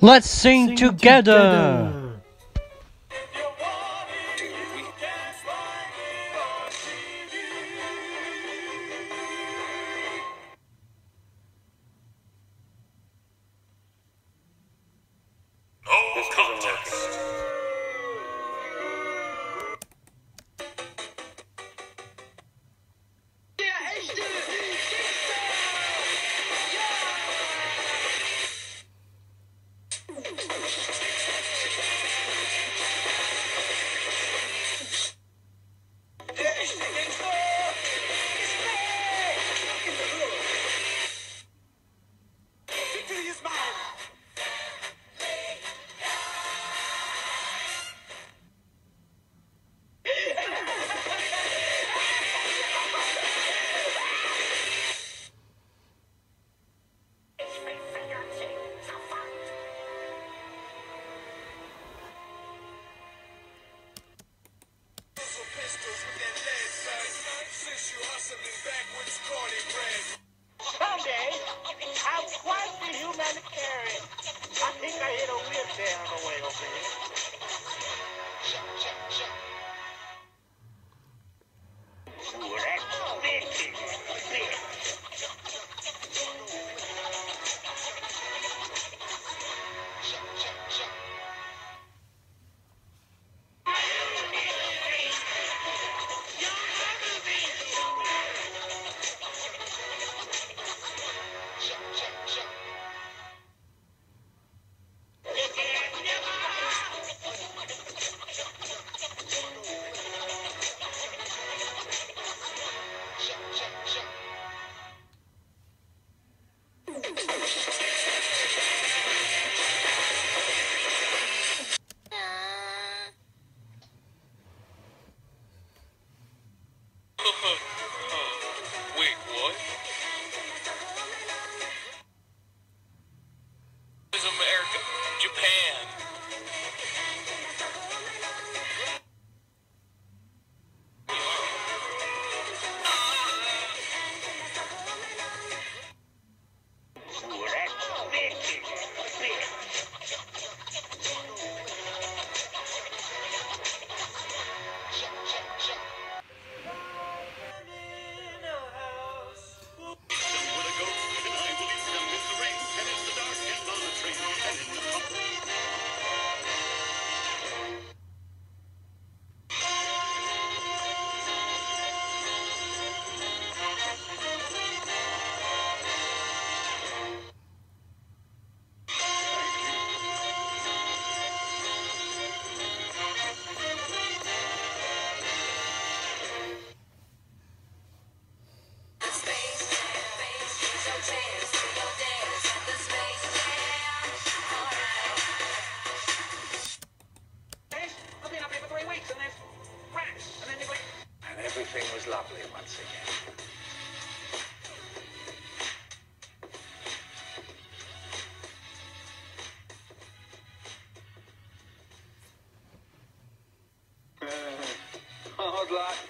Let's, sing, sing, together. together.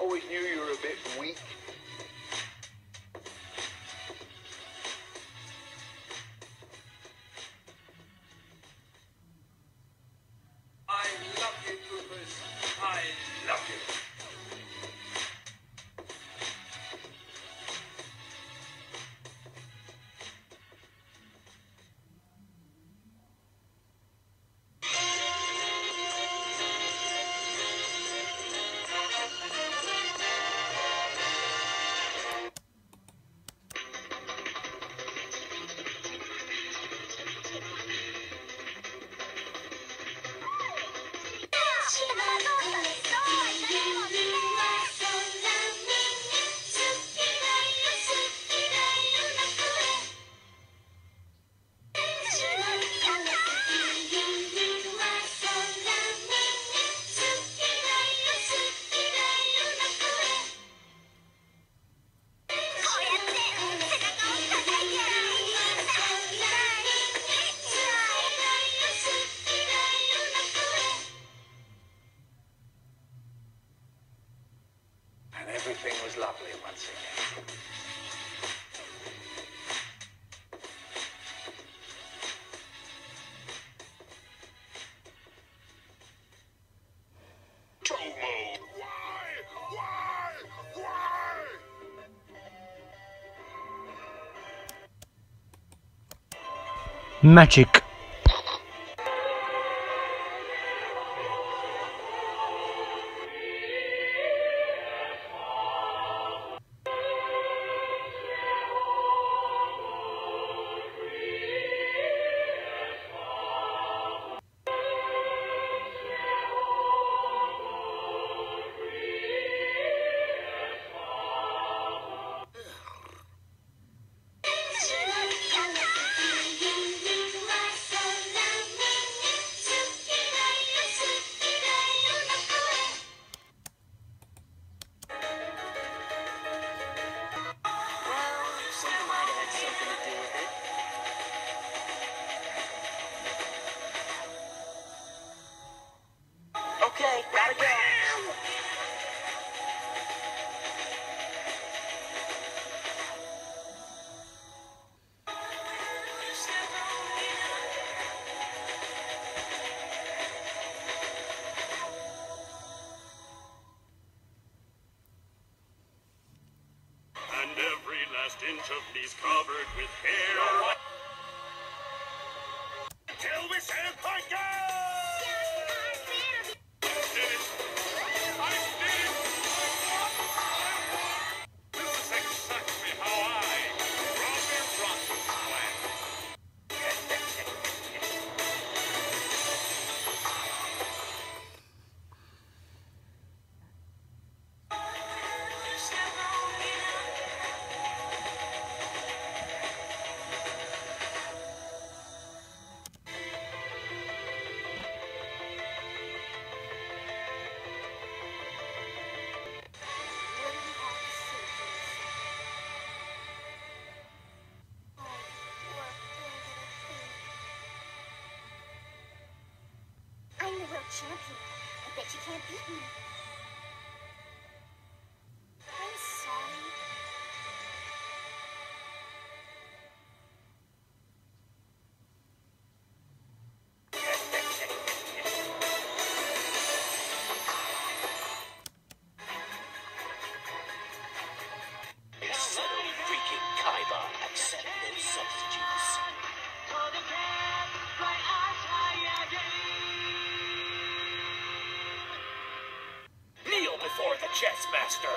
always knew you were a bit weak. is lovely once again. Magic inch of me's covered with hair. I'm the world champion. I bet you can't beat me. Chess master.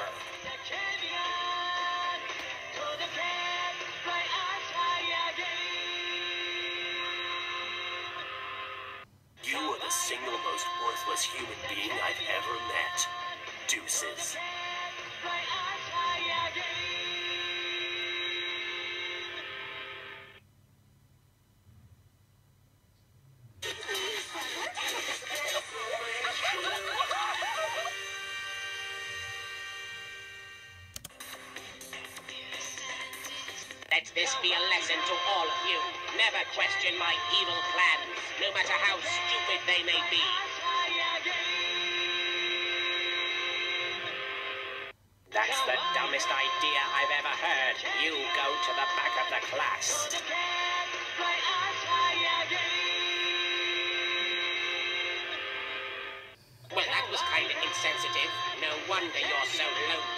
You are the single most worthless human being I've ever met. Deuces. Dumbest idea I've ever heard. You go to the back of the class. Well, that was kind of insensitive. No wonder you're so lonely.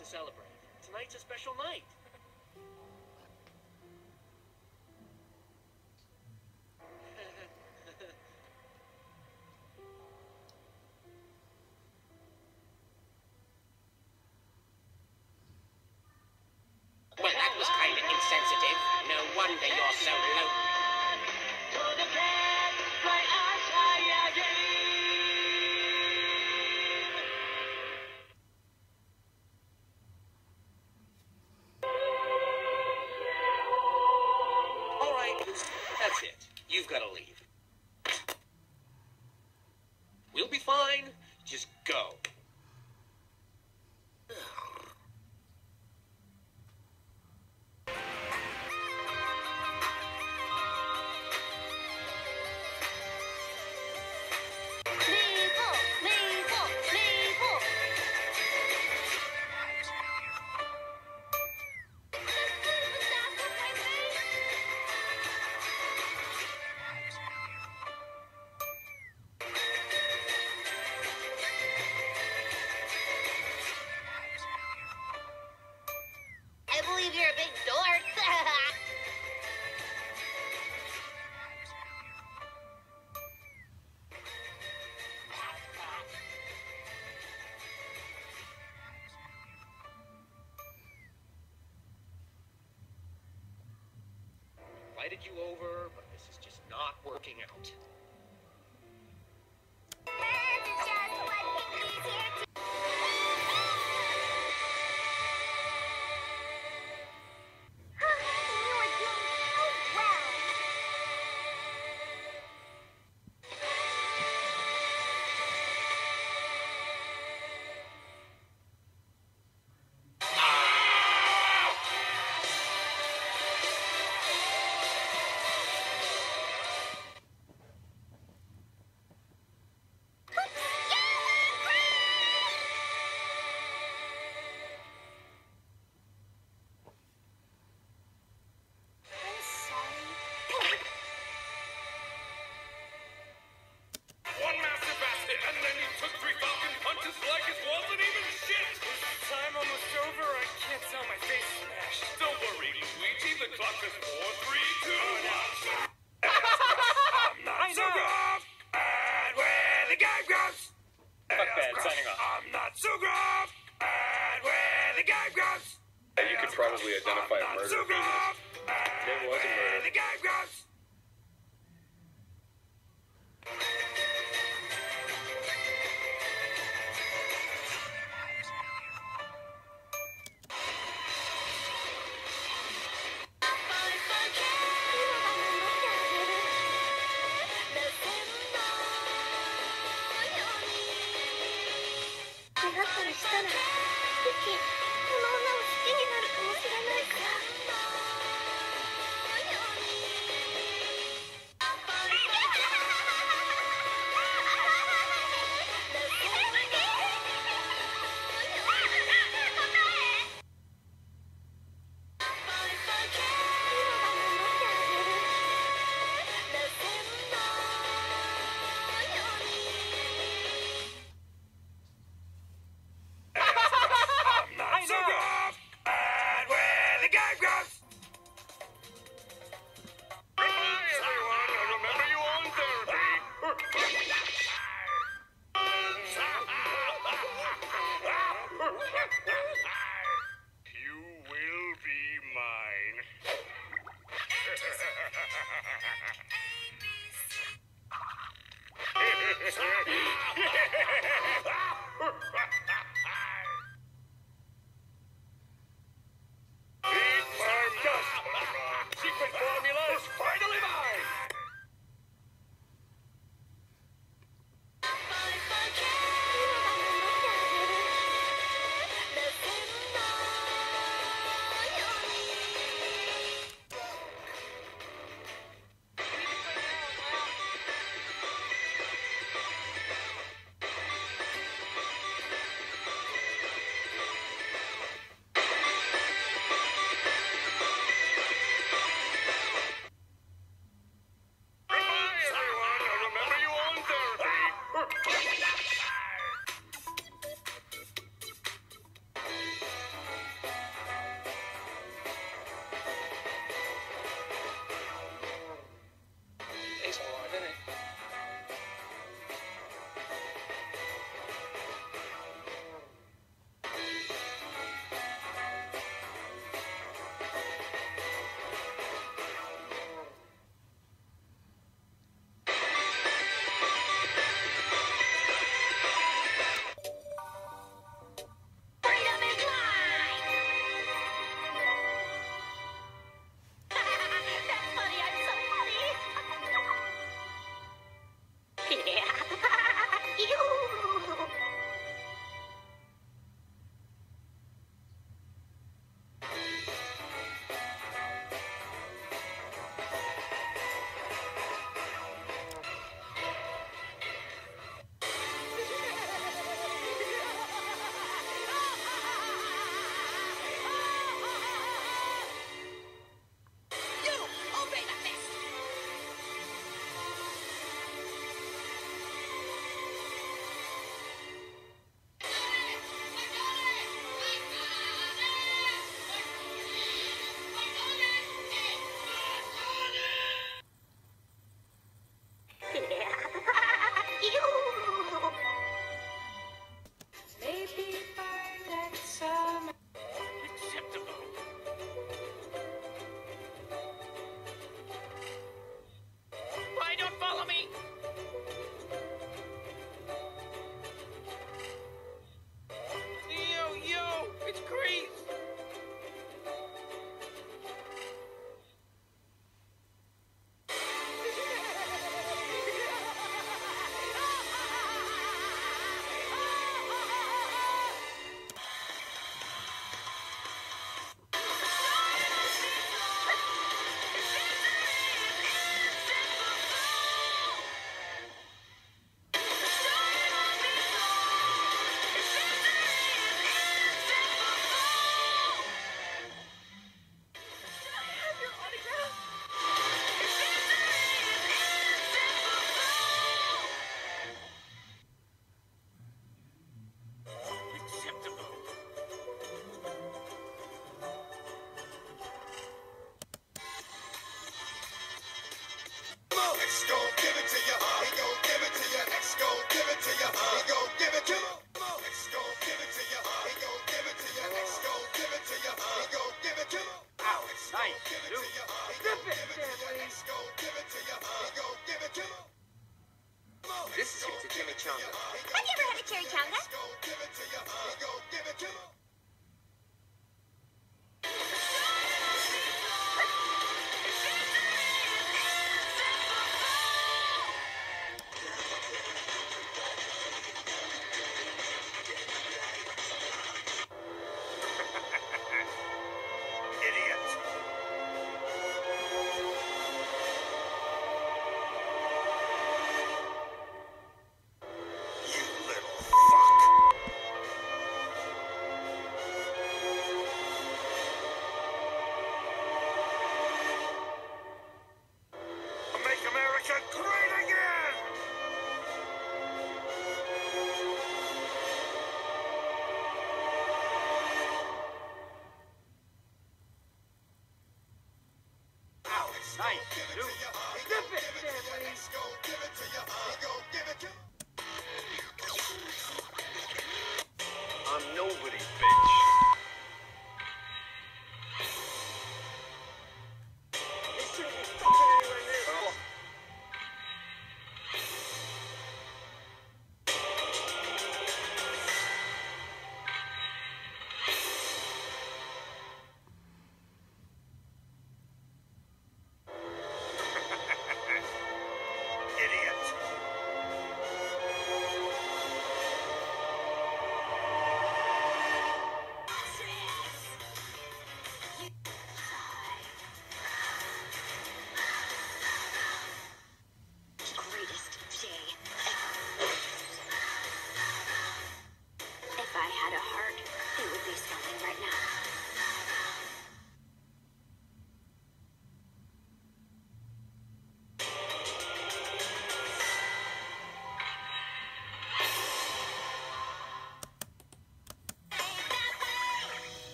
To celebrate. Tonight's a special night. Well, that was kind of insensitive. No wonder you're so lonely. You over, but this is just not working out.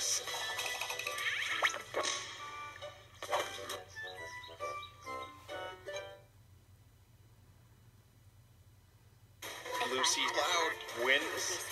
Lucy had a Loud heart, it would be wins.